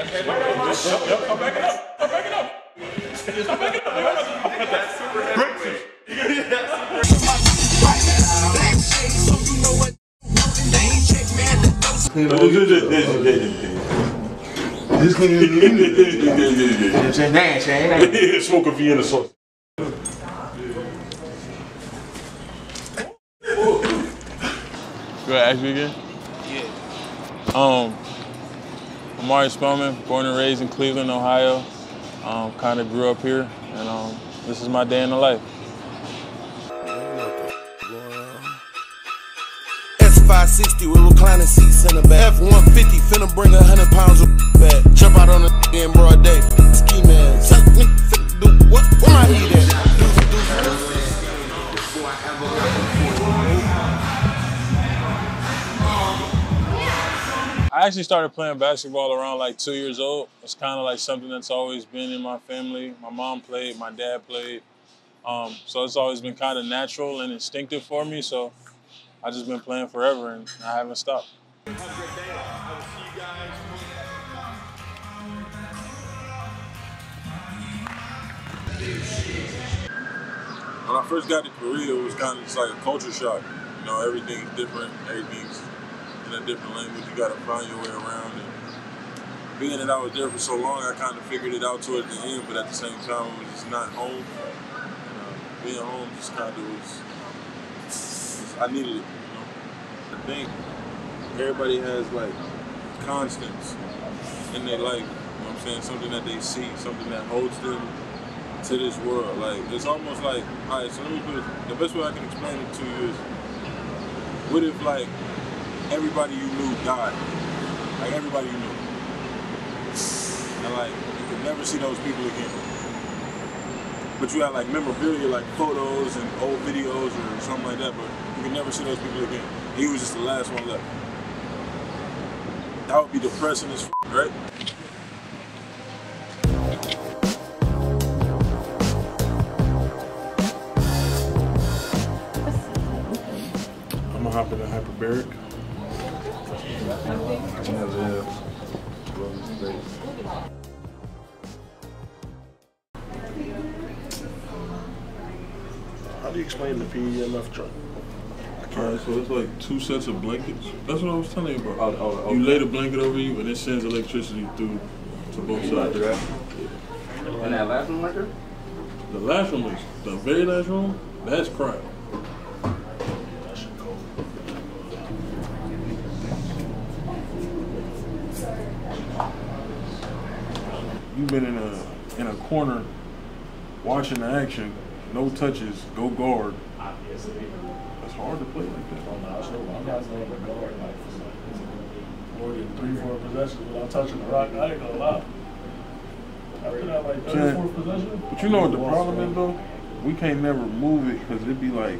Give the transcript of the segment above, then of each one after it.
Yep, I'm backing up. I'm backing up. I'm backing up. I'm backing up. Breakfast. This clean. Shane, Shane. Smoke a Vienna sauce. Go ask me again? Yeah. Um, Omari Spellman, born and raised in Cleveland, Ohio. Um, kind of grew up here, and um, this is my day in the life. S560 with reclining seats in the back. F150 finna bring a hundred pounds of back. Jump out on the in broad day. Actually started playing basketball around like two years old. It's kind of like something that's always been in my family. My mom played, my dad played. Um, so it's always been kind of natural and instinctive for me. So I've just been playing forever and I haven't stopped. When I first got to Korea, it was kind of just like a culture shock. You know, everything's different, everything's in a different language. You got to find your way around. And being that I was there for so long, I kind of figured it out towards the end. But at the same time, it was just not home. Uh, being home just kind of was, was- I needed it. You know, I think everybody has like constants in their life. You know what I'm saying? Something that they see, something that holds them to this world. Like it's almost like, all right. So let me put it. The best way I can explain it to you is, what if like everybody you knew died? Like everybody you knew, and like you could never see those people again. But you had like memorabilia, like photos and old videos or something like that. But you could never see those people again. He was just the last one left. That would be depressing as f- right? I'm gonna hop in the hyperbaric. How do you explain the PEMF truck? Alright, so it's like two sets of blankets. That's what I was telling you about. Oh, oh, okay. You lay the blanket over you and it sends electricity through to both sides. And that last one right there? The last one was the very last room, that's crap. You've been in a in a corner watching the action, no touches, go guard. It's hard to play like that. I'm not sure. I'm not saying the guard like more than three, four possessions without touching the rock. I ain't gonna lie. After that, like third, fourth possession. But you know what the problem is though? We can't never move it because it'd be like,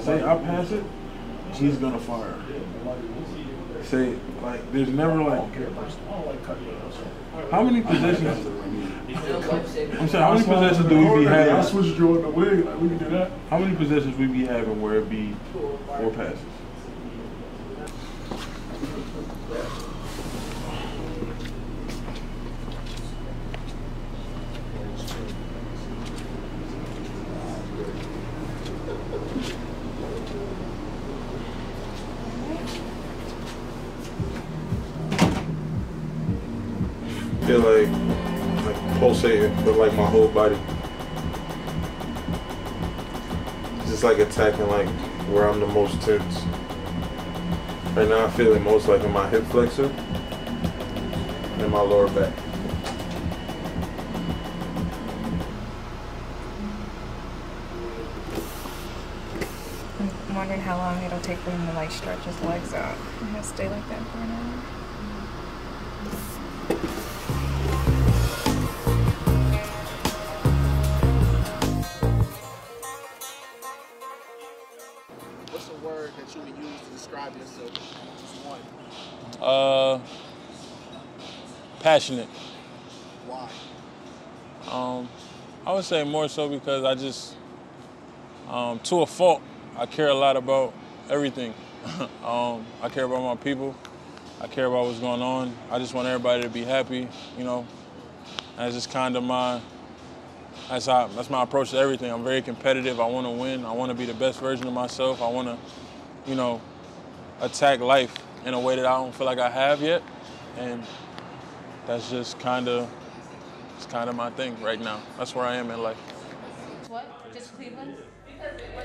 say I pass it, he's gonna fire. Say like, there's never I like, don't care personally. I don't like cutting it out. how many possessions? I'm saying, how many possessions do we be I having? switched you on the wing. Like we can do that. How many possessions we be having where it be four passes? Like like pulsating with like my whole body. Just like attacking like where I'm the most tense. Right now I feel it most like in my hip flexor and my lower back. I'm wondering how long it'll take for him to like stretch his legs out. He'll stay like that for an hour. Word that you would use to describe yourself? Just one. Uh, passionate. Why? Um, I would say more so because I just, um, to a fault, I care a lot about everything. um, I care about my people. I care about what's going on. I just want everybody to be happy, you know. That's just kind of my that's how that's my approach to everything. I'm very competitive. I want to win. I want to be the best version of myself. I want to, you know, attack life in a way that I don't feel like I have yet, and that's just kind of it's kind of my thing right now. That's where I am in life. What? Just Cleveland?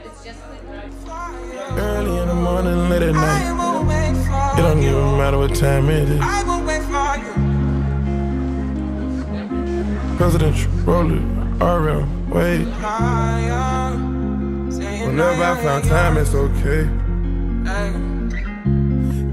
It's just Cleveland? Early in the morning, late at night. It don't even matter what time it is. Presidential, roll RM, wait. Whenever I found time, it's okay.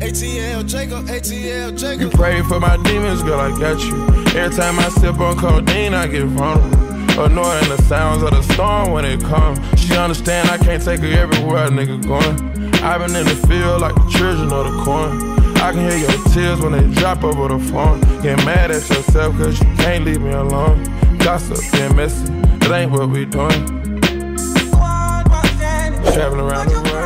ATL Jacob, ATL Jacob. You pray for my demons, girl, I got you. Every time I sip on codeine, I get vulnerable. Annoying the sounds of the storm when it comes. She understand I can't take her everywhere a nigga going. I've been in the field like the children of the corn. I can hear your tears when they drop over the phone. Get mad at yourself cause you can't leave me alone. Gossip and messy, that ain't what we doing. Traveling around the world.